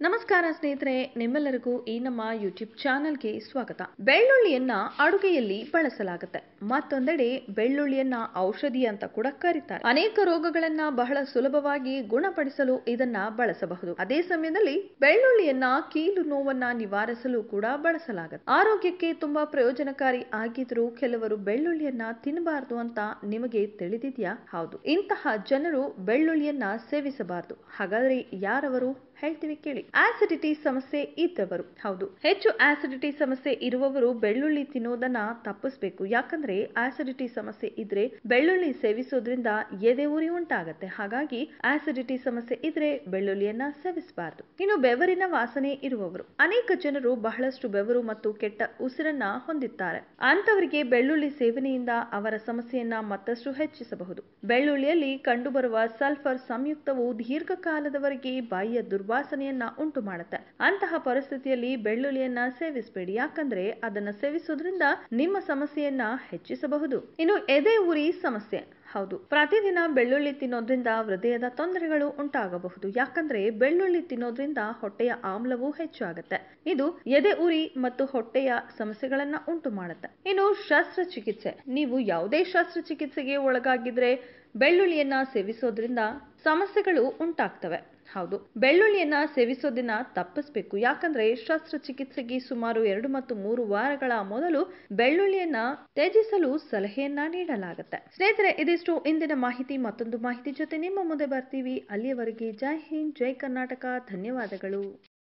ನಮಸ್ಕಾರ ಸ್ನೇಹಿತರೆ, ನಿಮ್ಮೆಲ್ಲರಿಗೂ ಈ ನಮ್ಮ ಯೂಟ್ಯೂಬ್ ಚಾನೆಲ್ಗೆ ಸ್ವಾಗತ. ಬೆಳ್ಳುಳ್ಳಿಯನ್ನ ಅಡುಗೆಯಲ್ಲಿ ಬಳಸಲಾಗುತ್ತೆ. ಮತ್ತೊಂದೆಡೆ ಬೆಳ್ಳುಳ್ಳಿಯನ್ನ ಔಷಧಿ ಅಂತ ಕೂಡ ಕರೀತಾರೆ. ಅನೇಕ ರೋಗಗಳನ್ನ ಬಹಳ ಸುಲಭವಾಗಿ ಗುಣಪಡಿಸಲು ಇದನ್ನ ಬಳಸಬಹುದು. ಅದೇ ಸಮಯದಲ್ಲಿ ಬೆಳ್ಳುಳ್ಳಿಯನ್ನ ಕೀಲು ನೋವನ್ನ ನಿವಾರಿಸಲು ಕೂಡ ಬಳಸಲಾಗುತ್ತೆ. ಆರೋಗ್ಯಕ್ಕೆ ತುಂಬಾ ಪ್ರಯೋಜನಕಾರಿ ಆಗಿದ್ರೂ ಕೆಲವರು ಬೆಳ್ಳುಳ್ಳಿಯನ್ನ ತಿನ್ನಬಾರದು ಅಂತ ನಿಮಗೆ ತಿಳಿದಿದ್ಯಾ? ಹೌದು. ಇಂತಹ ಜನರು ಬೆಳ್ಳುಳ್ಳಿಯನ್ನ ಸೇವಿಸಬಾರದು. ಹಾಗಾದ್ರೆ ಯಾರವರು? ಹೇಳ್ತೀವಿ ಕೇಳಿ. ಆಸಿಡಿಟಿ ಸಮಸ್ಯೆ ಇದ್ದವರು. ಹೌದು. ಹೆಚ್ಚು ಆಸಿಡಿಟಿ ಸಮಸ್ಯೆ ಇರುವವರು ಬೆಳ್ಳುಳ್ಳಿ ತಿನ್ನೋದನ್ನ ತಪ್ಪಿಸ್ಬೇಕು. ಯಾಕಂದ್ರೆ ಆಸಿಡಿಟಿ ಸಮಸ್ಯೆ ಇದ್ರೆ ಬೆಳ್ಳುಳ್ಳಿ ಸೇವಿಸೋದ್ರಿಂದ ಎದೆ ಉರಿ ಉಂಟಾಗತ್ತೆ. ಹಾಗಾಗಿ ಆಸಿಡಿಟಿ ಸಮಸ್ಯೆ ಇದ್ರೆ ಬೆಳ್ಳುಳ್ಳಿಯನ್ನ ಸೇವಿಸಬಾರದು. ಇನ್ನು ಬೆವರಿನ ವಾಸನೆ ಇರುವವರು. ಅನೇಕ ಜನರು ಬಹಳಷ್ಟು ಬೆವರು ಮತ್ತು ಕೆಟ್ಟ ಉಸಿರನ್ನ ಹೊಂದಿದ್ದಾರೆ. ಅಂತವರಿಗೆ ಬೆಳ್ಳುಳ್ಳಿ ಸೇವನೆಯಿಂದ ಅವರ ಸಮಸ್ಯೆಯನ್ನ ಮತ್ತಷ್ಟು ಹೆಚ್ಚಿಸಬಹುದು. ಬೆಳ್ಳುಳ್ಳಿಯಲ್ಲಿ ಕಂಡುಬರುವ ಸಲ್ಫರ್ ಸಂಯುಕ್ತವು ದೀರ್ಘಕಾಲದವರೆಗೆ ಬಾಯಿಯ ದುರ್ವಾಸನೆಯನ್ನ ಉಂಟು ಮಾಡುತ್ತೆ ಅಂತಹ ಪರಿಸ್ಥಿತಿಯಲ್ಲಿ ಬೆಳ್ಳುಳ್ಳಿಯನ್ನ ಸೇವಿಸಬೇಡಿ. ಯಾಕಂದ್ರೆ ಅದನ್ನ ಸೇವಿಸೋದ್ರಿಂದ ನಿಮ್ಮ ಸಮಸ್ಯೆಯನ್ನ ಹೆಚ್ಚಿಸಬಹುದು. ಇನ್ನು ಎದೆ ಉರಿ ಸಮಸ್ಯೆ. ಹೌದು. ಪ್ರತಿದಿನ ಬೆಳ್ಳುಳ್ಳಿ ತಿನ್ನೋದ್ರಿಂದ ಹೃದಯದ ತೊಂದರೆಗಳು ಉಂಟಾಗಬಹುದು. ಯಾಕಂದ್ರೆ ಬೆಳ್ಳುಳ್ಳಿ ತಿನ್ನೋದ್ರಿಂದ ಹೊಟ್ಟೆಯ ಆಮ್ಲವು ಹೆಚ್ಚು ಆಗುತ್ತೆ. ಇದು ಎದೆ ಉರಿ ಮತ್ತು ಹೊಟ್ಟೆಯ ಸಮಸ್ಯೆಗಳನ್ನ ಉಂಟು ಮಾಡುತ್ತೆ ಇನ್ನು ಶಸ್ತ್ರಚಿಕಿತ್ಸೆ. ನೀವು ಯಾವುದೇ ಶಸ್ತ್ರಚಿಕಿತ್ಸೆಗೆ ಒಳಗಾಗಿದ್ರೆ ಬೆಳ್ಳುಳ್ಳಿಯನ್ನ ಸೇವಿಸೋದ್ರಿಂದ ಸಮಸ್ಯೆಗಳು ಉಂಟಾಗ್ತವೆ. ಹೌದು. ಬೆಳ್ಳುಳ್ಳಿಯನ್ನ ಸೇವಿಸೋದನ್ನ ತಪ್ಪಿಸಬೇಕು. ಯಾಕಂದ್ರೆ ಶಸ್ತ್ರಚಿಕಿತ್ಸೆಗೆ ಸುಮಾರು ಎರಡು ಮತ್ತು ಮೂರು ವಾರಗಳ ಮೊದಲು ಬೆಳ್ಳುಳ್ಳಿಯನ್ನ ತ್ಯಜಿಸಲು ಸಲಹೆಯನ್ನ ನೀಡಲಾಗುತ್ತೆ. ಸ್ನೇಹಿತರೆ, ಇದಿಷ್ಟು. ಇಂದಿನ ಮಾಹಿತಿ ಮತ್ತೊಂದು ಮಾಹಿತಿ ಜೊತೆ ನಿಮ್ಮ ಮುಂದೆ ಬರ್ತೀವಿ. ಅಲ್ಲಿಯವರೆಗೆ ಜೈ ಹಿಂದ್, ಜೈ ಕರ್ನಾಟಕ. ಧನ್ಯವಾದಗಳು.